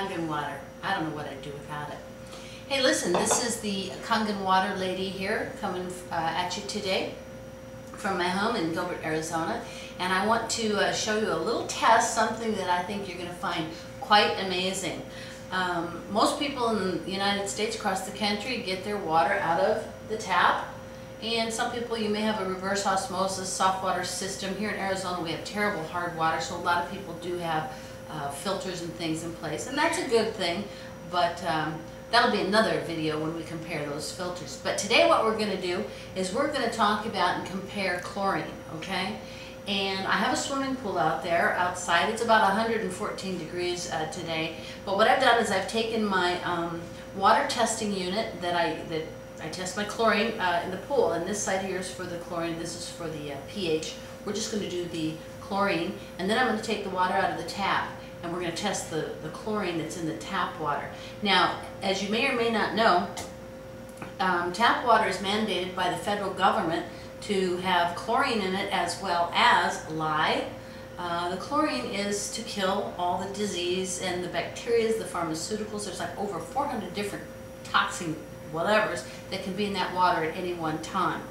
Kangen water. I don't know what I'd do without it. Hey, listen, this is the Kangen water lady here coming uh, at you today from my home in Gilbert, Arizona. And I want to uh, show you a little test, something that I think you're going to find quite amazing. Um, most people in the United States across the country get their water out of the tap. And some people, you may have a reverse osmosis soft water system. Here in Arizona, we have terrible hard water, so a lot of people do have uh, filters and things in place. And that's a good thing, but um, that'll be another video when we compare those filters. But today what we're going to do is we're going to talk about and compare chlorine, okay? and I have a swimming pool out there outside. It's about 114 degrees uh, today. But what I've done is I've taken my um, water testing unit that I that I test my chlorine uh, in the pool, and this side here is for the chlorine. This is for the uh, pH. We're just going to do the chlorine, and then I'm going to take the water out of the tap, and we're going to test the the chlorine that's in the tap water. Now, as you may or may not know, um, tap water is mandated by the federal government to have chlorine in it as well as lye. Uh, the chlorine is to kill all the disease and the bacteria, the pharmaceuticals. There's like over 400 different toxin whatevers that can be in that water at any one time.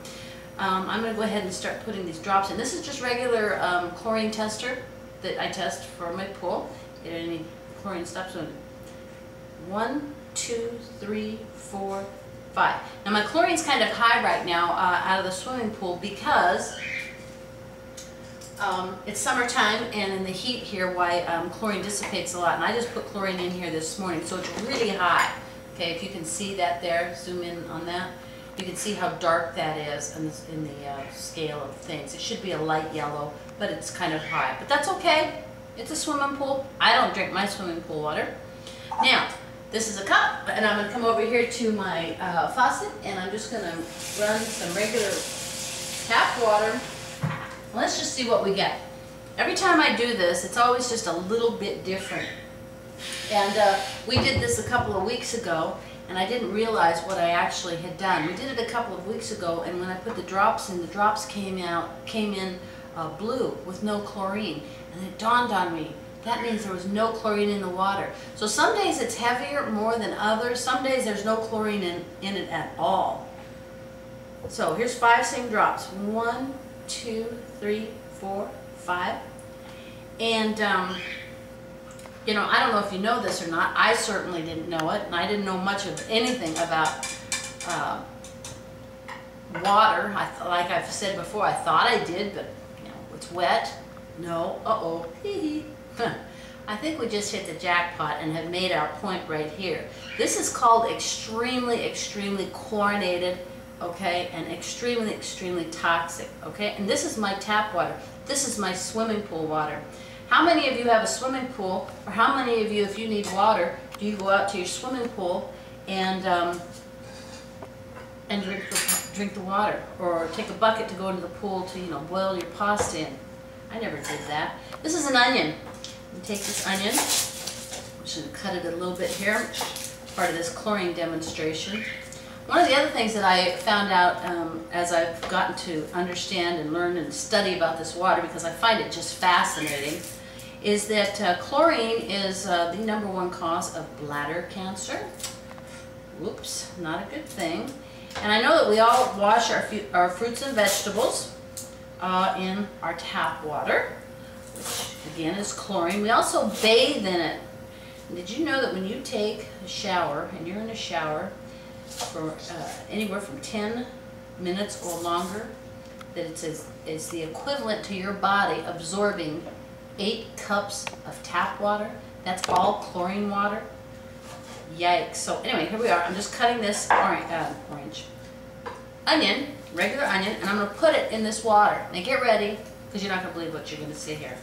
Um, I'm going to go ahead and start putting these drops in. This is just regular um, chlorine tester that I test for my pool. Get any chlorine stops on it. one, two, three, four, five. Now my chlorine's kind of high right now uh, out of the swimming pool because um, it's summertime and in the heat here why um, chlorine dissipates a lot. And I just put chlorine in here this morning so it's really high. Okay, if you can see that there, zoom in on that. You can see how dark that is in the, in the uh, scale of things. It should be a light yellow, but it's kind of high. But that's okay. It's a swimming pool. I don't drink my swimming pool water. Now, this is a cup, and I'm going to come over here to my uh, faucet, and I'm just going to run some regular tap water. Let's just see what we get. Every time I do this, it's always just a little bit different. And uh, we did this a couple of weeks ago, and I didn't realize what I actually had done. We did it a couple of weeks ago, and when I put the drops in, the drops came out, came in uh, blue with no chlorine. And it dawned on me, that means there was no chlorine in the water. So some days it's heavier more than others. Some days there's no chlorine in, in it at all. So here's five same drops. One, two, three, four, five. And, um, you know, I don't know if you know this or not. I certainly didn't know it. And I didn't know much of anything about uh, water. I, like I've said before, I thought I did, but, it's wet. No. Uh-oh. Hee hee. I think we just hit the jackpot and have made our point right here. This is called extremely, extremely chlorinated, okay, and extremely, extremely toxic, okay? And this is my tap water. This is my swimming pool water. How many of you have a swimming pool, or how many of you, if you need water, do you go out to your swimming pool and um, and drink the, drink the water, or take a bucket to go into the pool to, you know, boil your pasta in? I never did that. This is an onion take this onion, I'm just going to cut it a little bit here, part of this chlorine demonstration. One of the other things that I found out um, as I've gotten to understand and learn and study about this water, because I find it just fascinating, is that uh, chlorine is uh, the number one cause of bladder cancer. Whoops, not a good thing. And I know that we all wash our, our fruits and vegetables uh, in our tap water which again is chlorine. We also bathe in it. Did you know that when you take a shower, and you're in a shower for uh, anywhere from 10 minutes or longer, that it's, a, it's the equivalent to your body absorbing eight cups of tap water. That's all chlorine water. Yikes. So anyway, here we are. I'm just cutting this orange, uh, orange onion, regular onion, and I'm going to put it in this water. Now get ready because you're not going to believe what you're going to see here.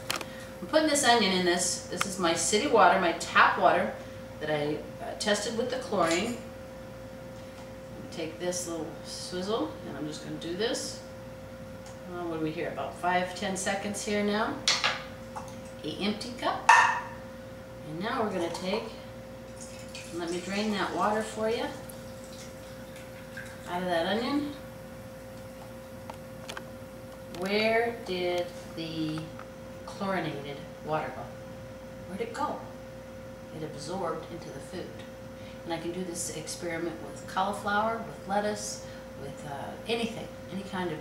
I'm putting this onion in this. This is my city water, my tap water that I uh, tested with the chlorine. Take this little swizzle and I'm just going to do this. Uh, what do we hear? About five, ten seconds here now. A empty cup. And now we're going to take, let me drain that water for you out of that onion. Where did the chlorinated water go? Where'd it go? it absorbed into the food. And I can do this experiment with cauliflower, with lettuce, with uh, anything, any kind of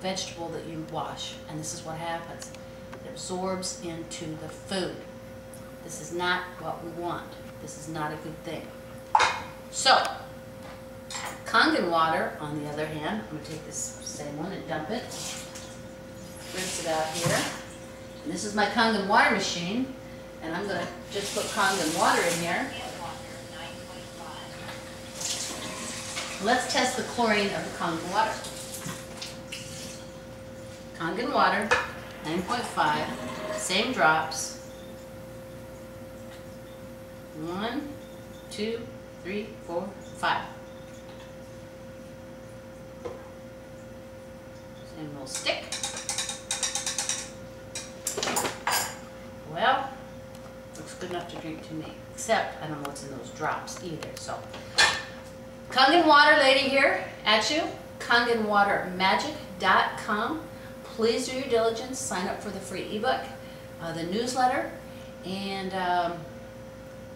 vegetable that you wash, and this is what happens. It absorbs into the food. This is not what we want. This is not a good thing. So, Kangen water, on the other hand, I'm going to take this same one and dump it. Rinse it out here. And this is my Kangen water machine, and I'm going to just put Kangen water in here. Let's test the chlorine of the Kangen water. Kangen water, 9.5, same drops. One, two, three, four, five. And we'll stick. Well, looks good enough to drink to me, except I don't know what's in those drops either, so. Kangen Water lady here at you, kangenwatermagic.com. Please do your diligence, sign up for the free ebook, uh, the newsletter, and um,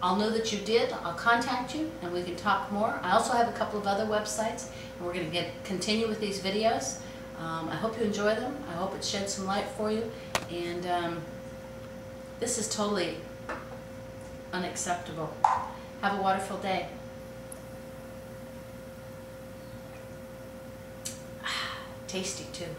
I'll know that you did. I'll contact you and we can talk more. I also have a couple of other websites and we're going to get continue with these videos. Um, I hope you enjoy them. I hope it sheds some light for you. And um, this is totally unacceptable. Have a wonderful day. Tasty too.